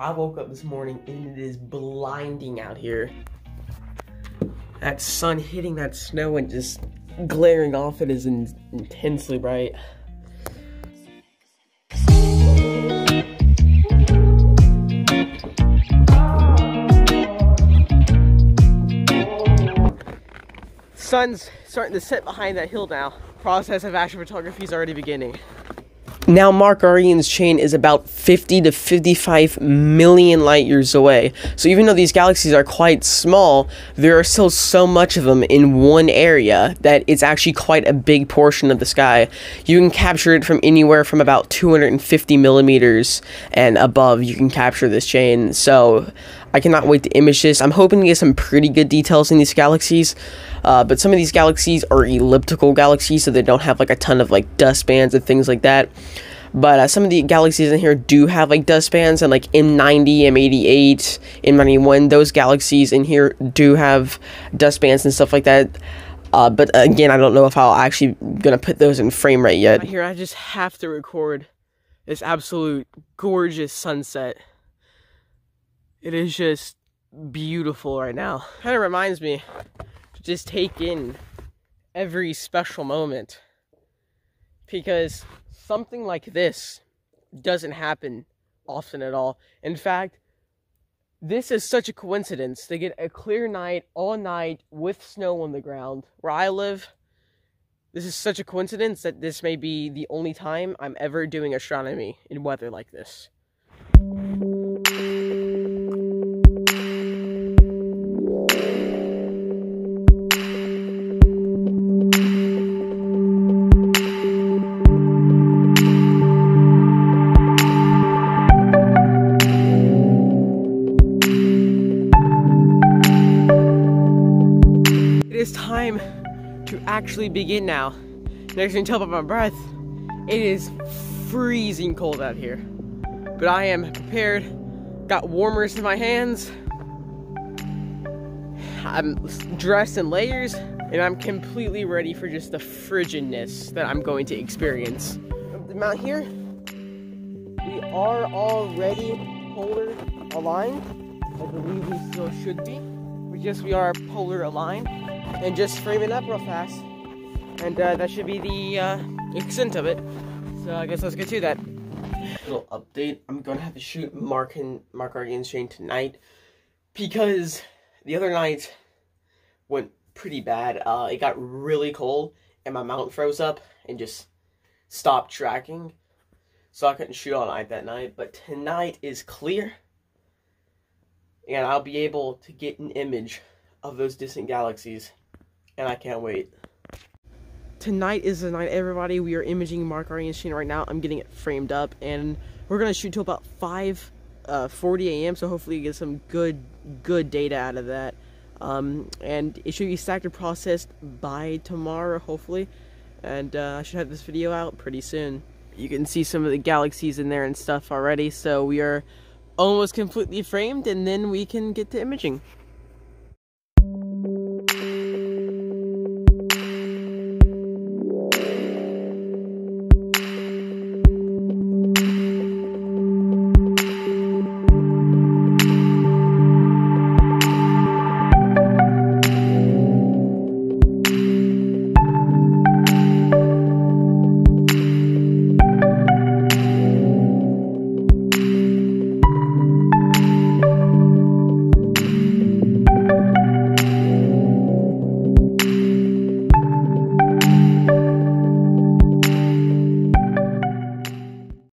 I woke up this morning and it is blinding out here. That sun hitting that snow and just glaring off it is in intensely bright. Sun's starting to set behind that hill now. Process of astrophotography is already beginning. Now, Mark Markarian's chain is about 50 to 55 million light years away. So, even though these galaxies are quite small, there are still so much of them in one area that it's actually quite a big portion of the sky. You can capture it from anywhere from about 250 millimeters and above. You can capture this chain. So, I cannot wait to image this. I'm hoping to get some pretty good details in these galaxies. Uh, but some of these galaxies are elliptical galaxies, so they don't have like a ton of like dust bands and things like that. But uh, some of the galaxies in here do have like dust bands, and like M90, M88, M91, those galaxies in here do have dust bands and stuff like that. Uh, but again, I don't know if I'll actually gonna put those in frame rate yet. Here, I just have to record this absolute gorgeous sunset. It is just beautiful right now. Kind of reminds me to just take in every special moment because something like this doesn't happen often at all. In fact, this is such a coincidence. to get a clear night all night with snow on the ground. Where I live, this is such a coincidence that this may be the only time I'm ever doing astronomy in weather like this. Is time to actually begin now. As you can tell by my breath, it is freezing cold out here. But I am prepared, got warmers in my hands. I'm dressed in layers, and I'm completely ready for just the frigidness that I'm going to experience. The mount here, we are already polar aligned. I believe we still should be. We just we are polar aligned. And just frame it up real fast. And uh, that should be the uh, extent of it. So I guess let's get to that. Little update. I'm gonna have to shoot Mark and Markarian's chain tonight because the other night went pretty bad. Uh, it got really cold and my mount froze up and just stopped tracking. So I couldn't shoot all night that night. But tonight is clear. And I'll be able to get an image of those distant galaxies. And I can't wait. Tonight is the night, everybody. We are imaging Markarian's chain right now. I'm getting it framed up. And we're to shoot till about 5 uh, 40 a.m. So hopefully you get some good, good data out of that. Um, and it should be stacked and processed by tomorrow, hopefully. And uh, I should have this video out pretty soon. You can see some of the galaxies in there and stuff already. So we are almost completely framed, and then we can get to imaging.